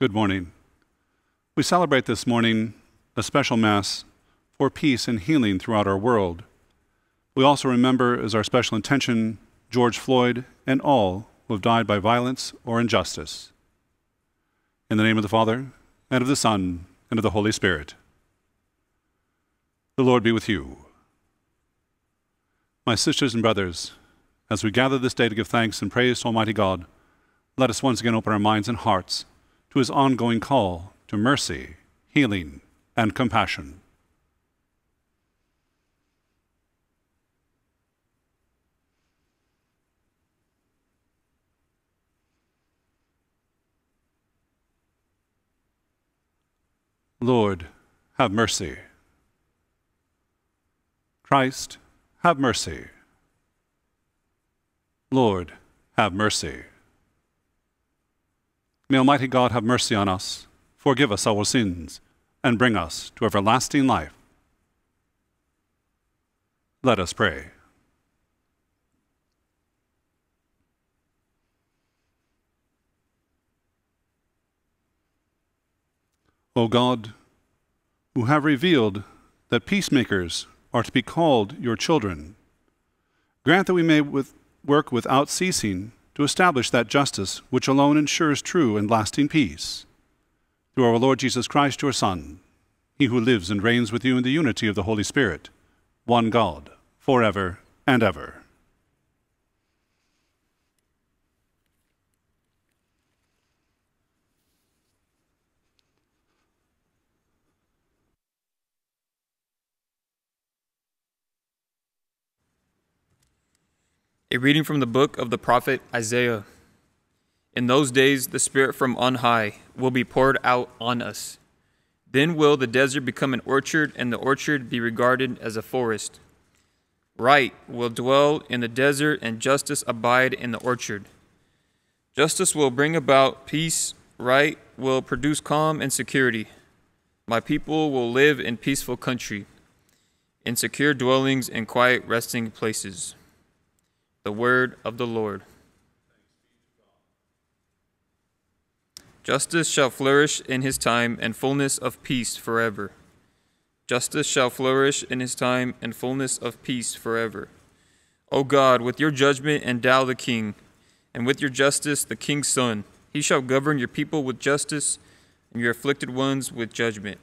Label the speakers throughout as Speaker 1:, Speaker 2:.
Speaker 1: Good morning. We celebrate this morning a special Mass for peace and healing throughout our world. We also remember as our special intention George Floyd and all who have died by violence or injustice. In the name of the Father, and of the Son, and of the Holy Spirit. The Lord be with you. My sisters and brothers, as we gather this day to give thanks and praise to Almighty God, let us once again open our minds and hearts to his ongoing call to mercy, healing, and compassion. Lord, have mercy. Christ, have mercy. Lord, have mercy. May Almighty God have mercy on us, forgive us our sins, and bring us to everlasting life. Let us pray. O God, who have revealed that peacemakers are to be called your children, grant that we may with, work without ceasing to establish that justice which alone ensures true and lasting peace. Through our Lord Jesus Christ, your Son, he who lives and reigns with you in the unity of the Holy Spirit, one God, forever and ever.
Speaker 2: A reading from the book of the prophet Isaiah. In those days, the Spirit from on high will be poured out on us. Then will the desert become an orchard, and the orchard be regarded as a forest. Right will dwell in the desert, and justice abide in the orchard. Justice will bring about peace, right will produce calm and security. My people will live in peaceful country, in secure dwellings and quiet resting places. The word of the Lord. Justice shall flourish in his time, and fullness of peace forever. Justice shall flourish in his time, and fullness of peace forever. O God, with your judgment endow the king, and with your justice the king's son. He shall govern your people with justice, and your afflicted ones with judgment.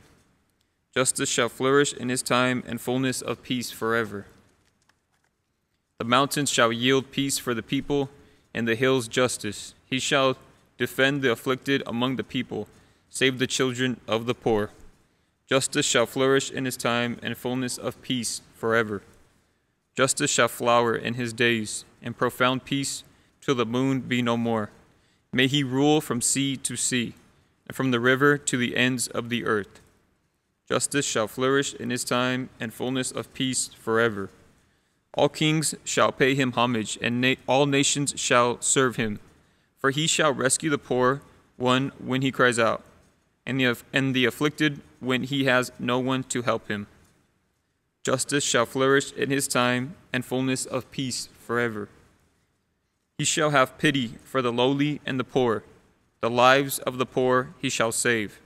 Speaker 2: Justice shall flourish in his time, and fullness of peace forever. The mountains shall yield peace for the people, and the hills justice. He shall defend the afflicted among the people, save the children of the poor. Justice shall flourish in his time, and fullness of peace forever. Justice shall flower in his days, and profound peace till the moon be no more. May he rule from sea to sea, and from the river to the ends of the earth. Justice shall flourish in his time, and fullness of peace forever. All kings shall pay him homage, and na all nations shall serve him. For he shall rescue the poor one when he cries out, and the, and the afflicted when he has no one to help him. Justice shall flourish in his time, and fullness of peace forever. He shall have pity for the lowly and the poor. The lives of the poor he shall save.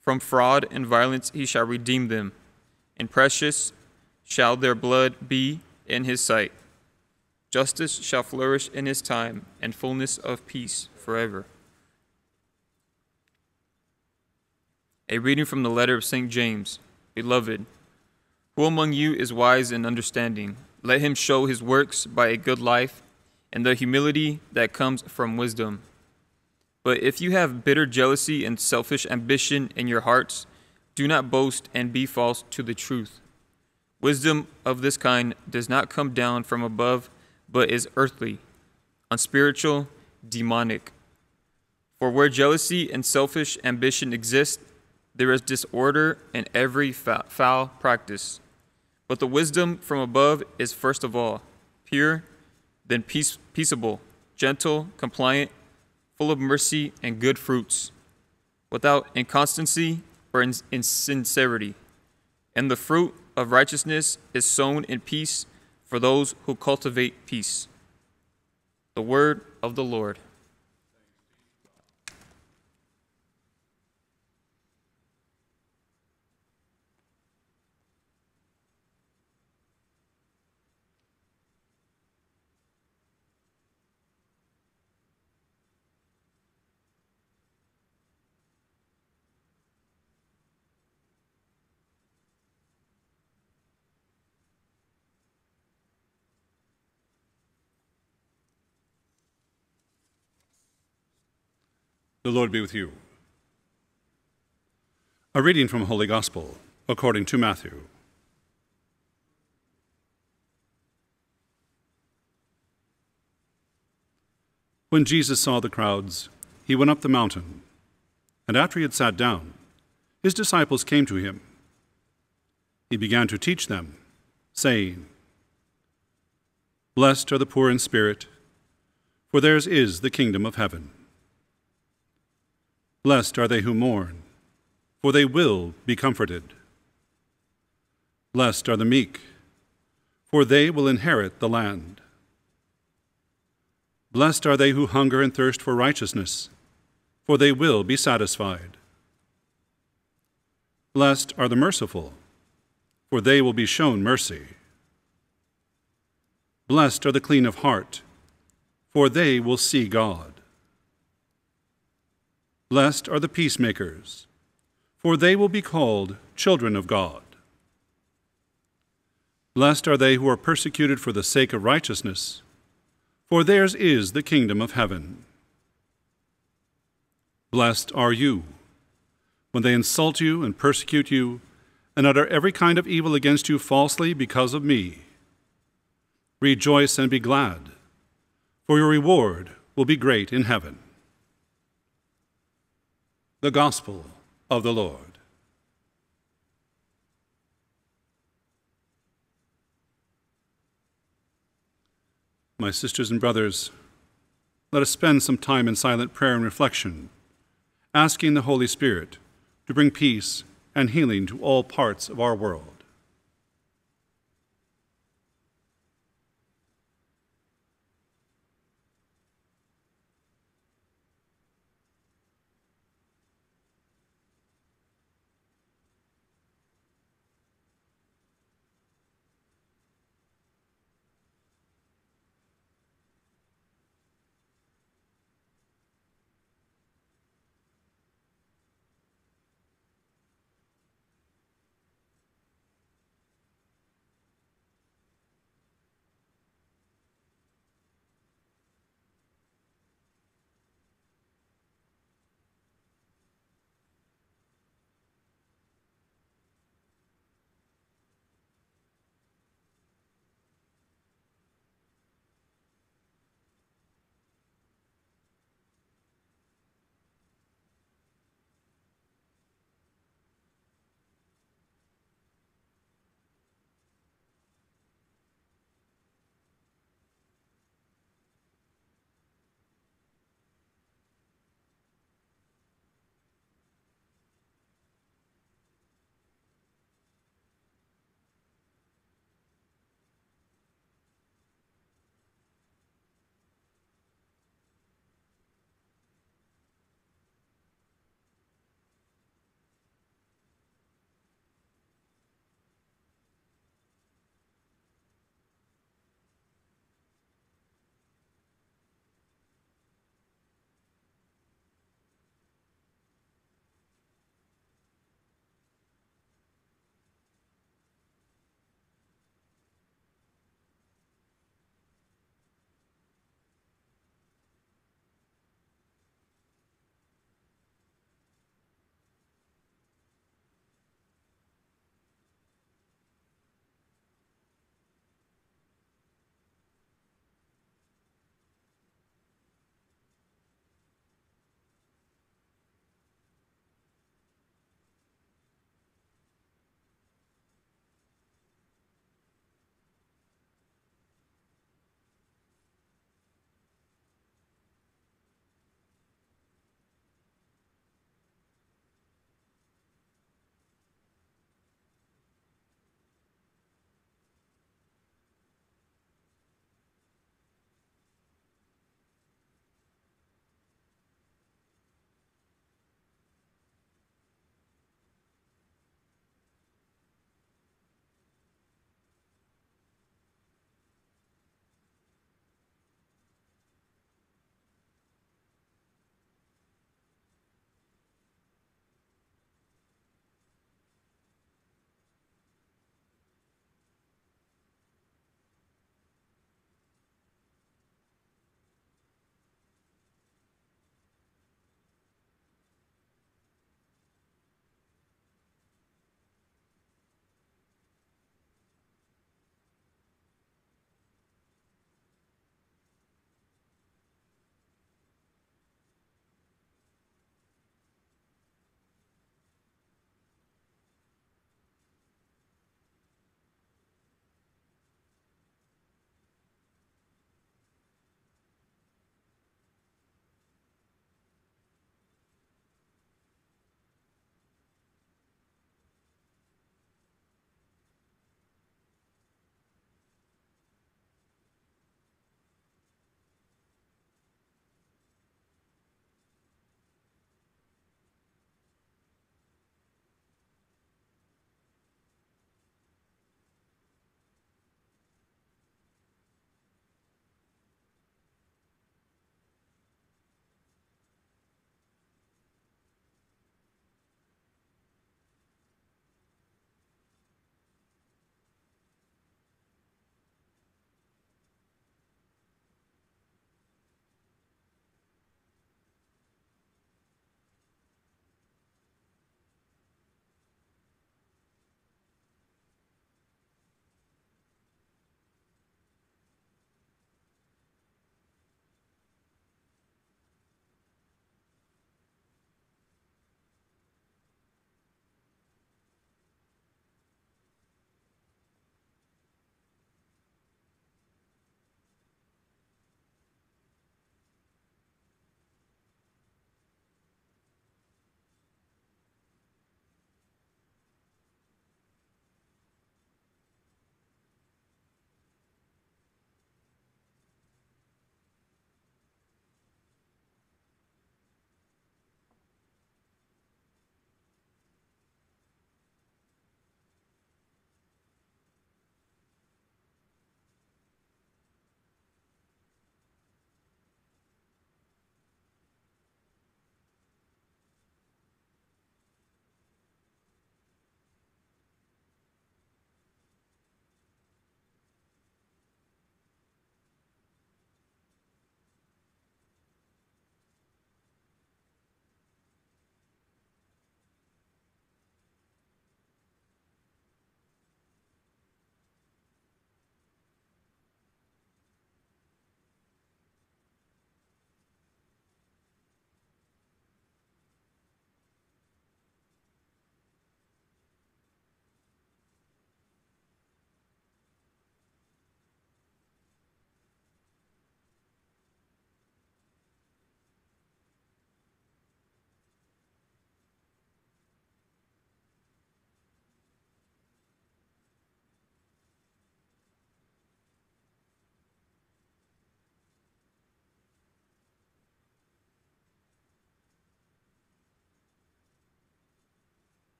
Speaker 2: From fraud and violence he shall redeem them, and precious shall their blood be in his sight. Justice shall flourish in his time, and fullness of peace forever. A reading from the letter of St. James. Beloved, who among you is wise and understanding? Let him show his works by a good life and the humility that comes from wisdom. But if you have bitter jealousy and selfish ambition in your hearts, do not boast and be false to the truth. Wisdom of this kind does not come down from above, but is earthly, unspiritual, demonic. For where jealousy and selfish ambition exist, there is disorder and every foul practice. But the wisdom from above is first of all pure, then peace, peaceable, gentle, compliant, full of mercy and good fruits, without inconstancy or insincerity. And the fruit of righteousness is sown in peace for those who cultivate peace. The word of the Lord.
Speaker 1: The Lord be with you. A reading from the Holy Gospel according to Matthew. When Jesus saw the crowds, he went up the mountain, and after he had sat down, his disciples came to him. He began to teach them, saying, Blessed are the poor in spirit, for theirs is the kingdom of heaven. Blessed are they who mourn, for they will be comforted. Blessed are the meek, for they will inherit the land. Blessed are they who hunger and thirst for righteousness, for they will be satisfied. Blessed are the merciful, for they will be shown mercy. Blessed are the clean of heart, for they will see God. Blessed are the peacemakers, for they will be called children of God. Blessed are they who are persecuted for the sake of righteousness, for theirs is the kingdom of heaven. Blessed are you when they insult you and persecute you, and utter every kind of evil against you falsely because of me. Rejoice and be glad, for your reward will be great in heaven. The Gospel of the Lord. My sisters and brothers, let us spend some time in silent prayer and reflection, asking the Holy Spirit to bring peace and healing to all parts of our world.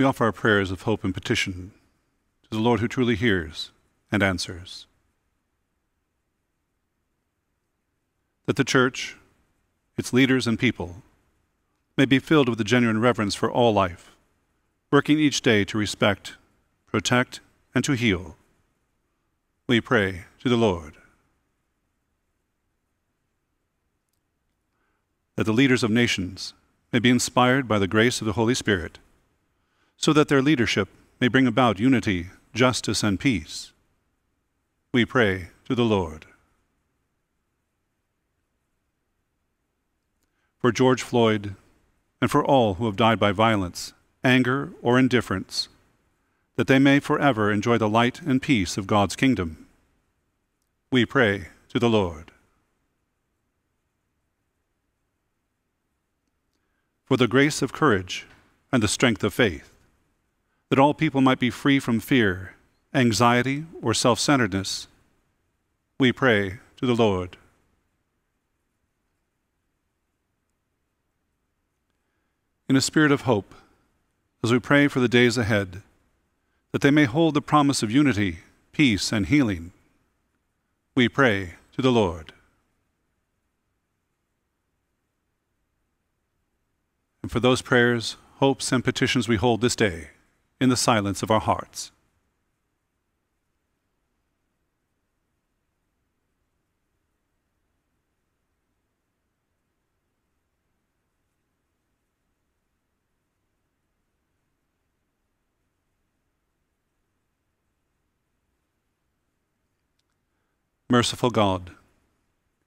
Speaker 1: We offer our prayers of hope and petition to the Lord who truly hears and answers. That the church, its leaders and people, may be filled with a genuine reverence for all life, working each day to respect, protect, and to heal. We pray to the Lord. That the leaders of nations may be inspired by the grace of the Holy Spirit, so that their leadership may bring about unity, justice, and peace. We pray to the Lord. For George Floyd and for all who have died by violence, anger, or indifference, that they may forever enjoy the light and peace of God's kingdom. We pray to the Lord. For the grace of courage and the strength of faith, that all people might be free from fear, anxiety, or self centeredness, we pray to the Lord. In a spirit of hope, as we pray for the days ahead, that they may hold the promise of unity, peace, and healing, we pray to the Lord. And for those prayers, hopes, and petitions we hold this day in the silence of our hearts. Merciful God,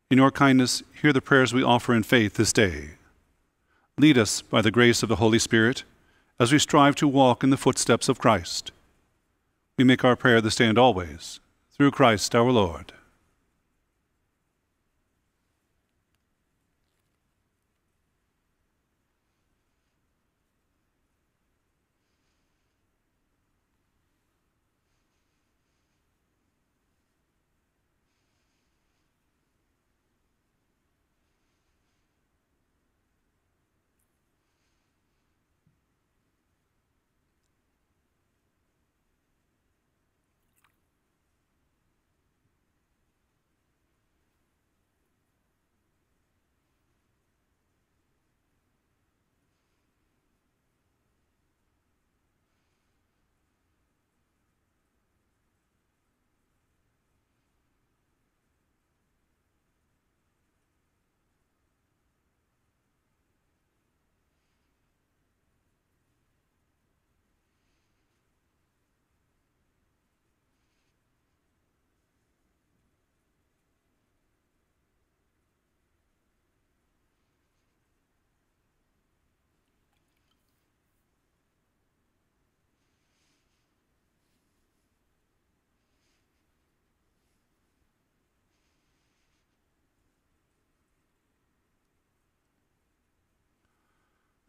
Speaker 1: in your kindness, hear the prayers we offer in faith this day. Lead us by the grace of the Holy Spirit as we strive to walk in the footsteps of Christ. We make our prayer this day and always, through Christ our Lord.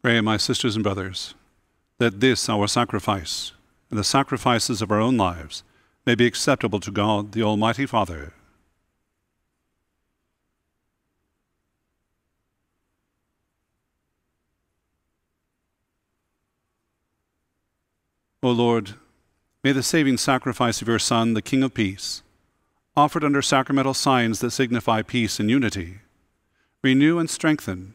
Speaker 1: Pray, my sisters and brothers, that this our sacrifice and the sacrifices of our own lives may be acceptable to God, the Almighty Father. O Lord, may the saving sacrifice of your Son, the King of Peace, offered under sacramental signs that signify peace and unity, renew and strengthen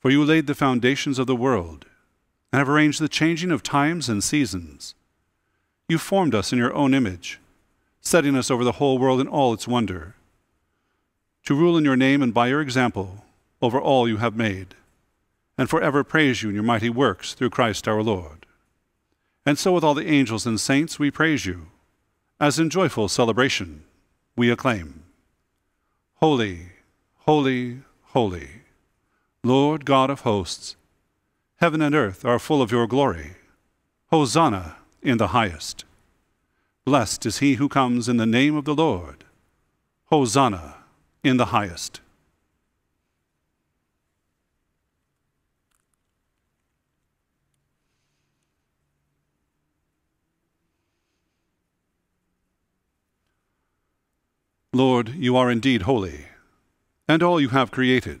Speaker 1: For you laid the foundations of the world and have arranged the changing of times and seasons. You formed us in your own image, setting us over the whole world in all its wonder, to rule in your name and by your example over all you have made, and forever praise you in your mighty works through Christ our Lord. And so, with all the angels and saints, we praise you, as in joyful celebration we acclaim Holy, holy, holy. Lord God of hosts, heaven and earth are full of your glory. Hosanna in the highest. Blessed is he who comes in the name of the Lord. Hosanna in the highest. Lord, you are indeed holy, and all you have created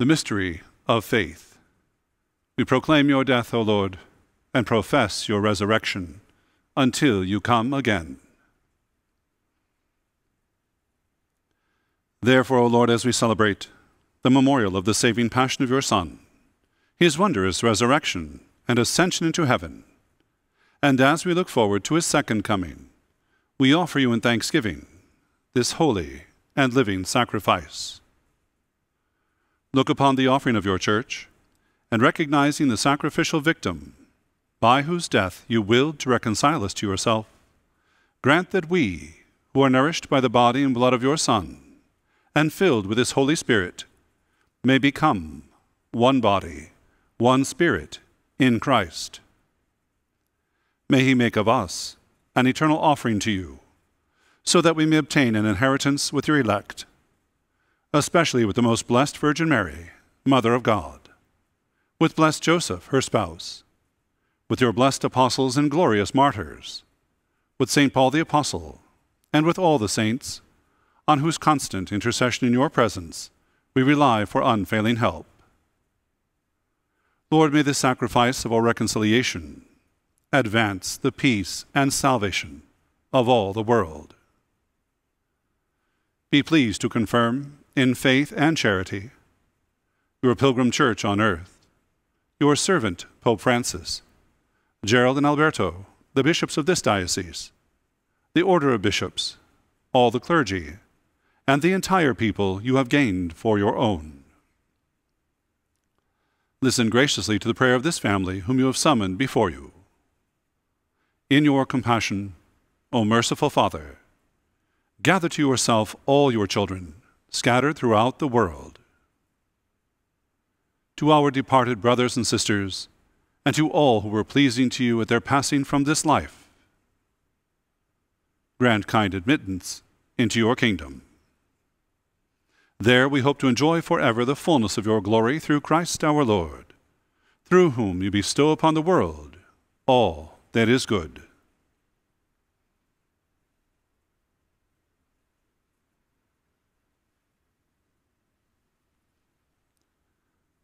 Speaker 1: The mystery of faith. We proclaim your death, O Lord, and profess your resurrection until you come again. Therefore, O Lord, as we celebrate the memorial of the saving passion of your Son, his wondrous resurrection and ascension into heaven, and as we look forward to his second coming, we offer you in thanksgiving this holy and living sacrifice. Look upon the offering of your church, and recognizing the sacrificial victim, by whose death you willed to reconcile us to yourself, grant that we, who are nourished by the body and blood of your Son, and filled with his Holy Spirit, may become one body, one Spirit in Christ. May he make of us an eternal offering to you, so that we may obtain an inheritance with your elect especially with the most blessed Virgin Mary, Mother of God, with blessed Joseph, her spouse, with your blessed apostles and glorious martyrs, with St. Paul the Apostle, and with all the saints, on whose constant intercession in your presence we rely for unfailing help. Lord, may the sacrifice of our reconciliation advance the peace and salvation of all the world. Be pleased to confirm in faith and charity, your pilgrim church on earth, your servant, Pope Francis, Gerald and Alberto, the bishops of this diocese, the order of bishops, all the clergy, and the entire people you have gained for your own. Listen graciously to the prayer of this family whom you have summoned before you. In your compassion, O merciful Father, gather to yourself all your children scattered throughout the world. To our departed brothers and sisters, and to all who were pleasing to you at their passing from this life, grant kind admittance into your kingdom. There we hope to enjoy forever the fullness of your glory through Christ our Lord, through whom you bestow upon the world all that is good.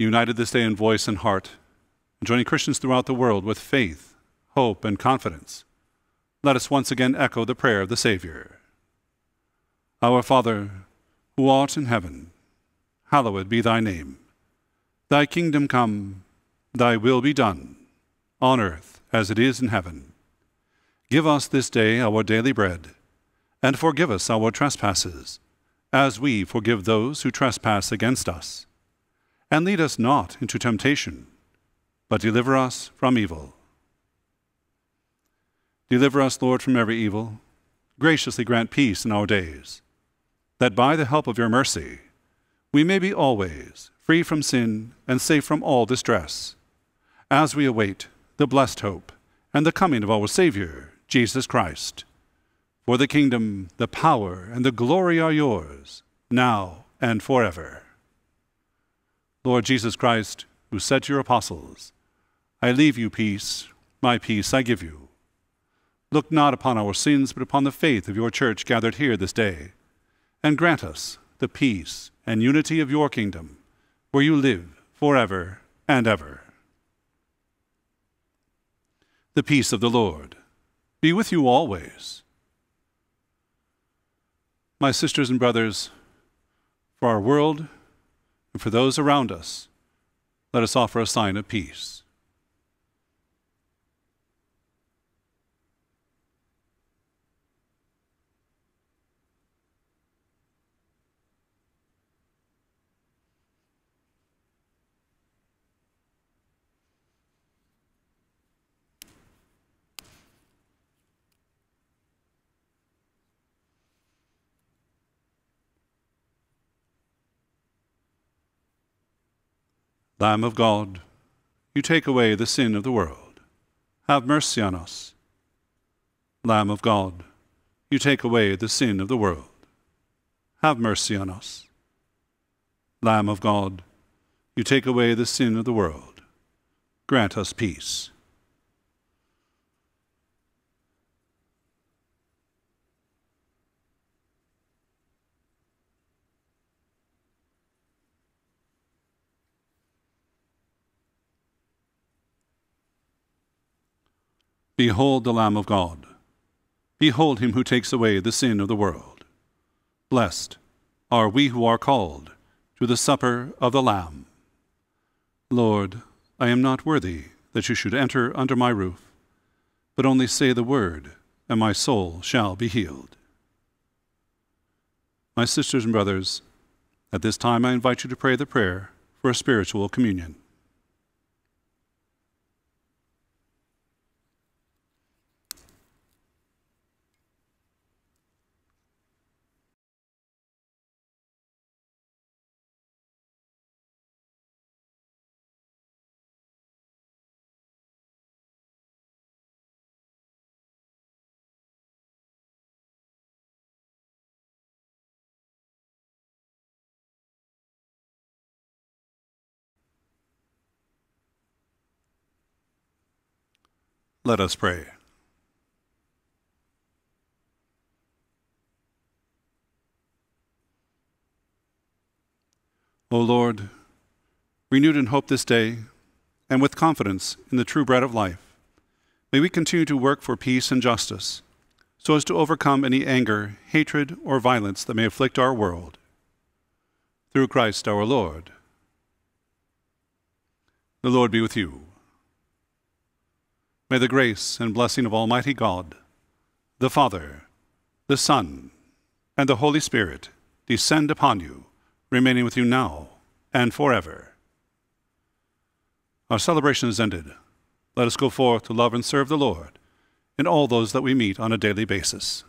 Speaker 1: United this day in voice and heart, and joining Christians throughout the world with faith, hope, and confidence, let us once again echo the prayer of the Savior. Our Father, who art in heaven, hallowed be thy name. Thy kingdom come, thy will be done, on earth as it is in heaven. Give us this day our daily bread, and forgive us our trespasses, as we forgive those who trespass against us. And lead us not into temptation, but deliver us from evil. Deliver us, Lord, from every evil. Graciously grant peace in our days, that by the help of your mercy we may be always free from sin and safe from all distress, as we await the blessed hope and the coming of our Savior, Jesus Christ. For the kingdom, the power, and the glory are yours, now and forever. Lord Jesus Christ, who said to your apostles, I leave you peace, my peace I give you. Look not upon our sins, but upon the faith of your church gathered here this day, and grant us the peace and unity of your kingdom, where you live forever and ever. The peace of the Lord be with you always. My sisters and brothers, for our world and for those around us, let us offer a sign of peace. Lamb of God, you take away the sin of the world. Have mercy on us. Lamb of God, you take away the sin of the world. Have mercy on us. Lamb of God, you take away the sin of the world. Grant us peace. Behold the Lamb of God. Behold him who takes away the sin of the world. Blessed are we who are called to the supper of the Lamb. Lord, I am not worthy that you should enter under my roof, but only say the word, and my soul shall be healed. My sisters and brothers, at this time I invite you to pray the prayer for a spiritual communion. Let us pray. O Lord, renewed in hope this day, and with confidence in the true bread of life, may we continue to work for peace and justice, so as to overcome any anger, hatred, or violence that may afflict our world. Through Christ our Lord. The Lord be with you. May the grace and blessing of Almighty God, the Father, the Son, and the Holy Spirit descend upon you, remaining with you now and forever. Our celebration is ended. Let us go forth to love and serve the Lord in all those that we meet on a daily basis.